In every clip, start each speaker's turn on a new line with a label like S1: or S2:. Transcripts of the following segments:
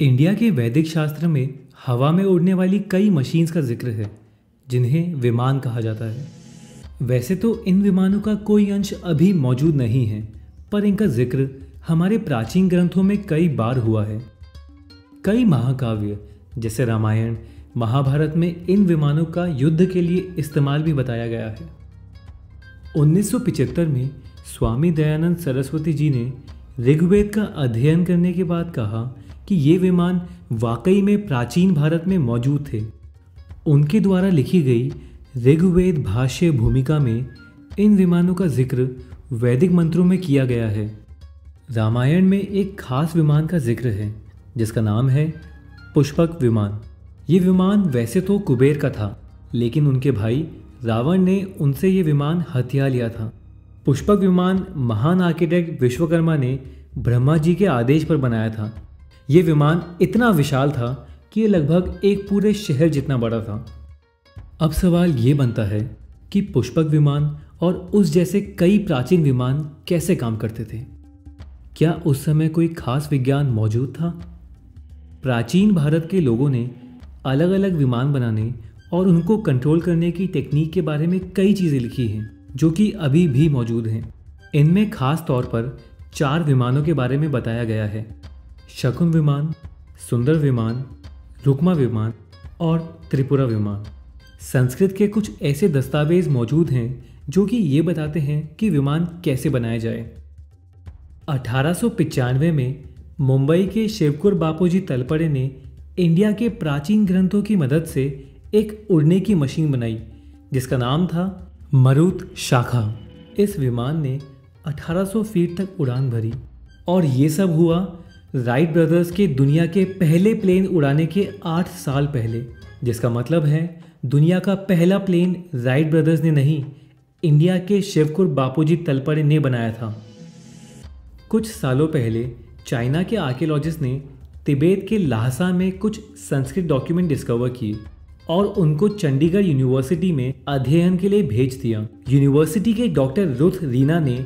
S1: India के वैदिक शास्त्र में हवा में उड़ने वाली कई मशीन्स का ज़िक्र है, जिन्हें विमान कहा जाता है। वैसे तो इन विमानों का कोई अंश अभी मौजूद नहीं है, पर इनका ज़िक्र हमारे प्राचीन ग्रंथों में कई बार हुआ है। कई महाकाव्य, जैसे रामायण, महाभारत में इन विमानों का युद्ध के लिए इस्तेमाल भी बताया गया है। 1975 में स्वामी दयानंद सरस्वती जी ने ऋग्वेद का अध्ययन करने के बाद कहा कि ये विमान वाकई में प्राचीन भारत में मौजूद थे। उनके द्वारा लिखी गई ऋग्वेद भाष्य भूमिका में इन विमानों का ज़िक्र वैदिक मंत्रों में किया गया है। रामायण में एक खास विमान का ज़िक्र है, जिसका नाम है पुष्पक विमान। ये विमान वैसे तो कुबेर का था, लेकिन उनके भाई रावण ने उनसे ये विमान हथिया लिया था। पुष्पक विमान महान आर्किटेक्ट विश्वकर्मा ने ब्रह्मा जी के आदेश पर बनाया था। ये विमान इतना विशाल था कि ये लगभग एक पूरे शहर जितना बड़ा था। अब सवाल ये बनता है कि पुष्पक विमान और उस जैसे कई प्राचीन विमान कैसे काम करते थे? क्या उस समय कोई खास विज्ञान मौजूद था? प्राचीन भारत के लोगों ने अलग अलग विमान बनाने और उनको कंट्रोल करने की टेक्निक के बारे में कई चीज़ें लिखी हैं, जो कि अभी भी मौजूद हैं। इनमें खास तौर पर चार विमानों के बारे में बताया गया है। शकुन विमान, सुंदर विमान, रुकमा विमान और त्रिपुरा विमान। संस्कृत के कुछ ऐसे दस्तावेज़ मौजूद हैं जो कि ये बताते हैं कि विमान कैसे बनाया जाए। अठारह में मुंबई के शिवकुर बापूजी तलपड़े ने इंडिया के प्राचीन ग्रंथों की मदद से एक उड़ने की मशीन बनाई, जिसका नाम था मरुत शाखा। इस विमान ने 1800 फीट तक उड़ान भरी और ये सब हुआ राइट ब्रदर्स के दुनिया के पहले प्लेन उड़ाने के आठ साल पहले, जिसका मतलब है दुनिया का पहला प्लेन राइट ब्रदर्स ने नहीं इंडिया के शिवकुर बापूजी तलपड़े ने बनाया था। कुछ सालों पहले, चाइना के आर्कियोलॉजिस्ट ने तिब्बत के लाहसा में कुछ संस्कृत डॉक्यूमेंट डिस्कवर किए और उनको चंडीगढ़ यूनिवर्सिटी में अध्ययन के लिए भेज दिया। यूनिवर्सिटी के डॉक्टर रुथ रीना ने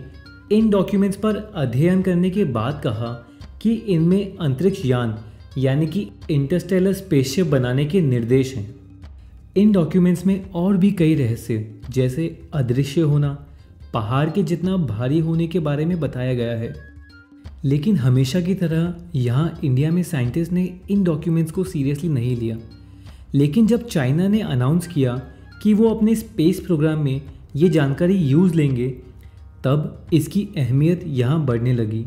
S1: इन डॉक्यूमेंट्स पर अध्ययन करने के बाद कहा कि इनमें अंतरिक्ष यान, यानी कि इंटरस्टेलर स्पेसशिप बनाने के निर्देश हैं। इन डॉक्यूमेंट्स में और भी कई रहस्य, जैसे अदृश्य होना, पहाड़ के जितना भारी होने के बारे में बताया गया है। लेकिन हमेशा की तरह यहाँ इंडिया में साइंटिस्ट ने इन डॉक्यूमेंट्स को सीरियसली नहीं लिया। लेकिन जब चाइना ने अनाउंस किया कि वो अपने स्पेस प्रोग्राम में ये जानकारी यूज़ लेंगे, तब इसकी अहमियत यहाँ बढ़ने लगी।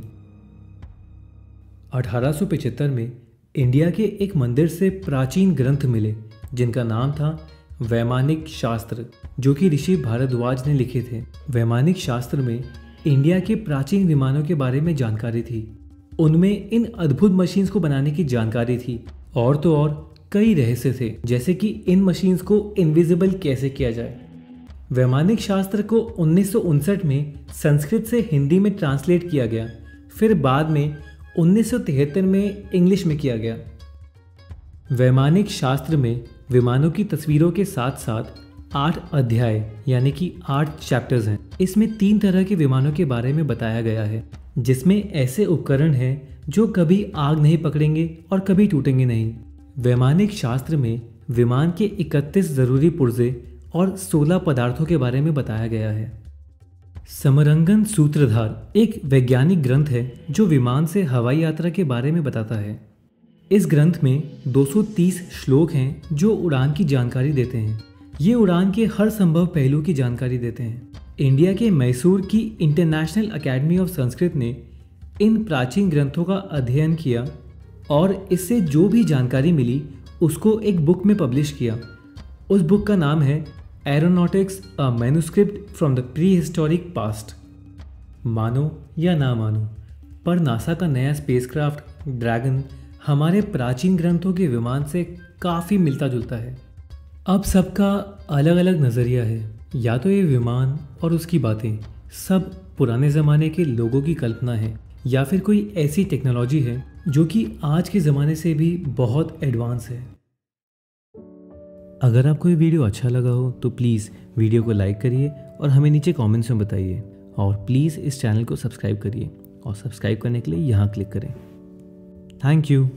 S1: 1875 में इंडिया के एक मंदिर से प्राचीन ग्रंथ मिले, जिनका नाम था वैमानिक शास्त्र, जो कि ऋषि भारद्वाज ने लिखे थे। वैमानिक शास्त्र में इंडिया के प्राचीन विमानों के बारे में जानकारी थी। उनमें इन अद्भुत मशीन्स को बनाने की जानकारी थी, और तो और कई रहस्य थे, जैसे कि इन मशीन्स को इनविजिबल कैसे किया जाए। वैमानिक शास्त्र को उन्नीस सौ उनसठ में संस्कृत से हिंदी में ट्रांसलेट किया गया, फिर बाद में 1973 में इंग्लिश में किया गया। वैमानिक शास्त्र में विमानों की तस्वीरों के साथ साथ आठ अध्याय, यानी कि आठ चैप्टर्स हैं। इसमें तीन तरह के विमानों के बारे में बताया गया है, जिसमें ऐसे उपकरण हैं जो कभी आग नहीं पकड़ेंगे और कभी टूटेंगे नहीं। वैमानिक शास्त्र में विमान के 31 ज़रूरी पुर्जे और 16 पदार्थों के बारे में बताया गया है। समरंगन सूत्रधार एक वैज्ञानिक ग्रंथ है जो विमान से हवाई यात्रा के बारे में बताता है। इस ग्रंथ में 230 श्लोक हैं जो उड़ान की जानकारी देते हैं। ये उड़ान के हर संभव पहलू की जानकारी देते हैं। इंडिया के मैसूर की इंटरनेशनल अकेडमी ऑफ़ संस्कृत ने इन प्राचीन ग्रंथों का अध्ययन किया और इससे जो भी जानकारी मिली, उसको एक बुक में पब्लिश किया। उस बुक का नाम है aeronautics a manuscript from the prehistoric past मानो या ना मानो, पर नासा का नया स्पेसक्राफ्ट ड्रैगन हमारे प्राचीन ग्रंथों के विमान से काफ़ी मिलता जुलता है। अब सबका अलग अलग नज़रिया है। या तो ये विमान और उसकी बातें, सब पुराने ज़माने के लोगों की कल्पना है, या फिर कोई ऐसी टेक्नोलॉजी है, जो कि आज के ज़माने से भी बहुत एडवांस है। अगर आपको ये वीडियो अच्छा लगा हो तो प्लीज़ वीडियो को लाइक करिए और हमें नीचे कमेंट्स में बताइए। और प्लीज़ इस चैनल को सब्सक्राइब करिए और सब्सक्राइब करने के लिए यहाँ क्लिक करें। Thank you